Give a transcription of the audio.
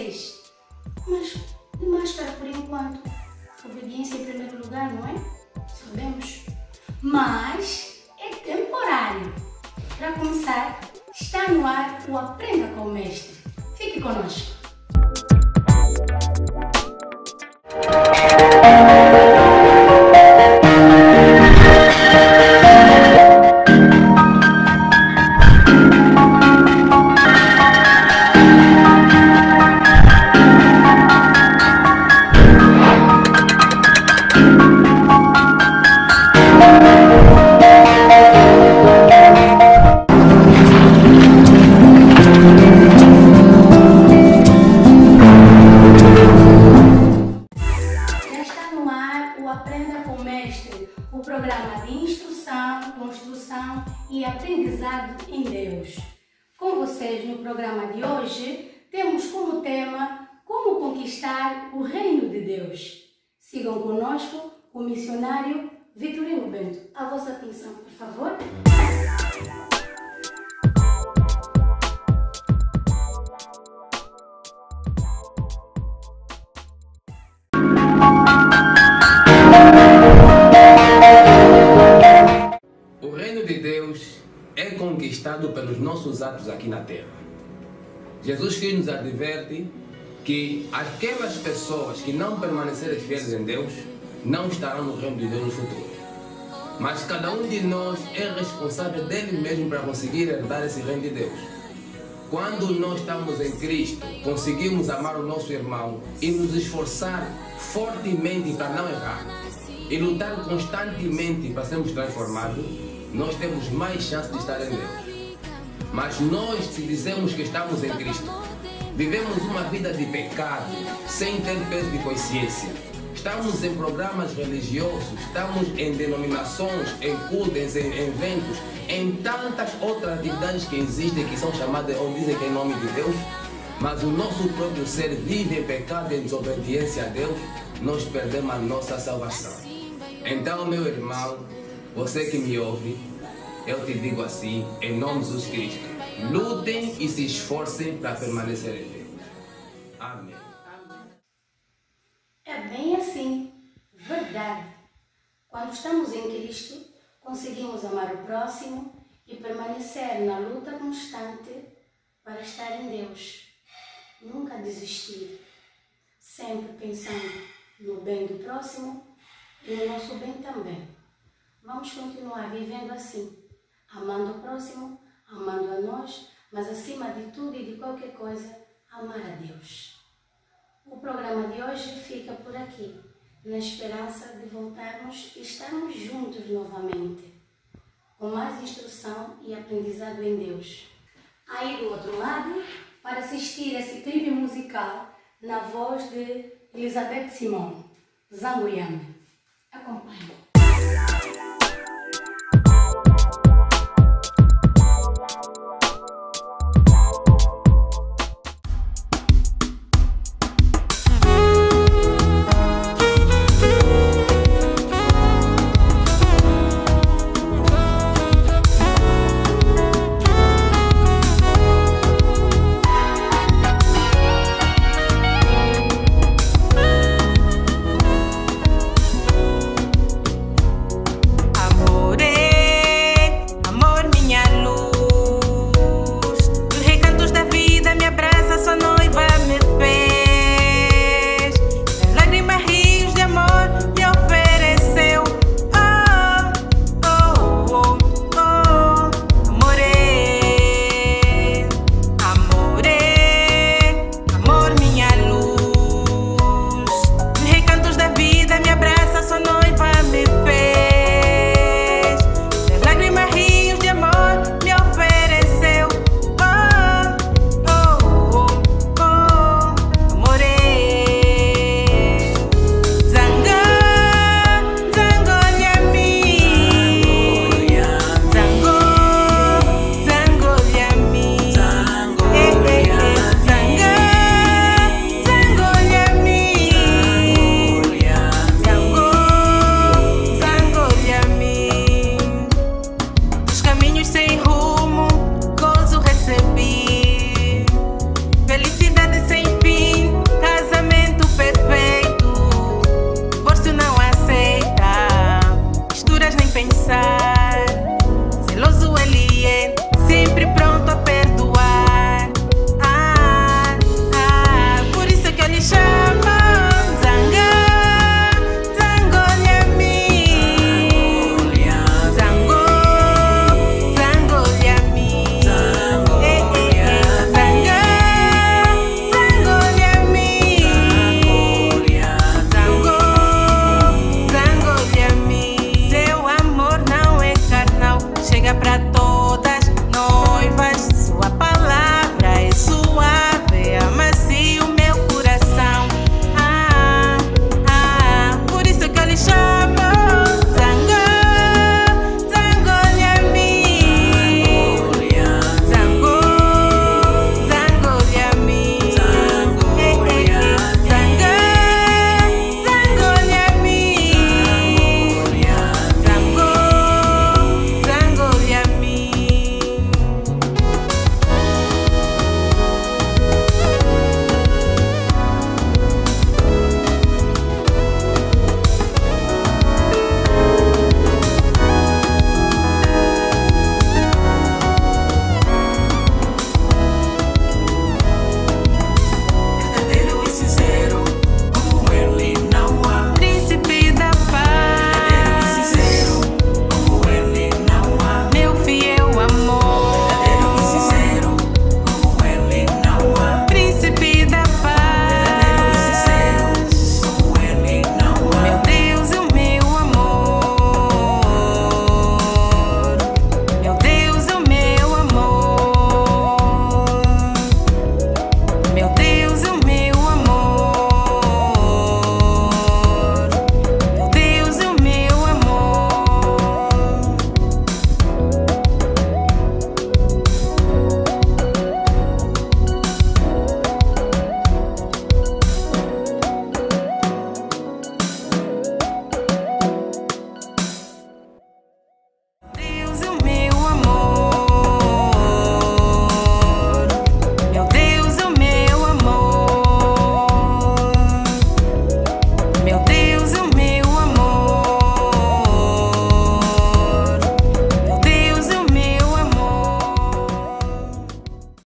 vocês. Mas de máscara por enquanto. Obediência em primeiro lugar, não é? Sabemos. Mas é temporário. Para começar, está no ar o Aprenda com o Mestre. Fique conosco. Construção e aprendizado em Deus. Com vocês no programa de hoje, temos como tema Como conquistar o reino de Deus. Sigam conosco o missionário Vitorino Bento. A vossa atenção, por favor. Conquistado pelos nossos atos aqui na terra. Jesus Cristo nos adverte que aquelas pessoas que não permanecerem fiéis em Deus não estarão no reino de Deus no futuro. Mas cada um de nós é responsável dele mesmo para conseguir herdar esse reino de Deus. Quando nós estamos em Cristo, conseguimos amar o nosso irmão e nos esforçar fortemente para não errar e lutar constantemente para sermos transformados, nós temos mais chance de estar em Deus. Mas nós, se dizemos que estamos em Cristo, vivemos uma vida de pecado, sem ter peso de consciência. Estamos em programas religiosos, estamos em denominações, em cultos, em eventos, em tantas outras atividades que existem que são chamadas ou dizem que é em nome de Deus, mas o nosso próprio ser vive em pecado em desobediência a Deus, nós perdemos a nossa salvação. Então, meu irmão, você que me ouve, eu te digo assim, em nome de Jesus Cristo, lutem e se esforcem para permanecer em Deus. Amém. É bem assim, verdade. Quando estamos em Cristo, conseguimos amar o próximo e permanecer na luta constante para estar em Deus. Nunca desistir, sempre pensando no bem do próximo e no nosso bem também. Vamos continuar vivendo assim, amando o próximo, amando a nós, mas acima de tudo e de qualquer coisa, amar a Deus. O programa de hoje fica por aqui, na esperança de voltarmos e estarmos juntos novamente, com mais instrução e aprendizado em Deus. Aí do outro lado, para assistir esse clipe musical na voz de Elizabeth Simon, Zanguyame. Acompanhe.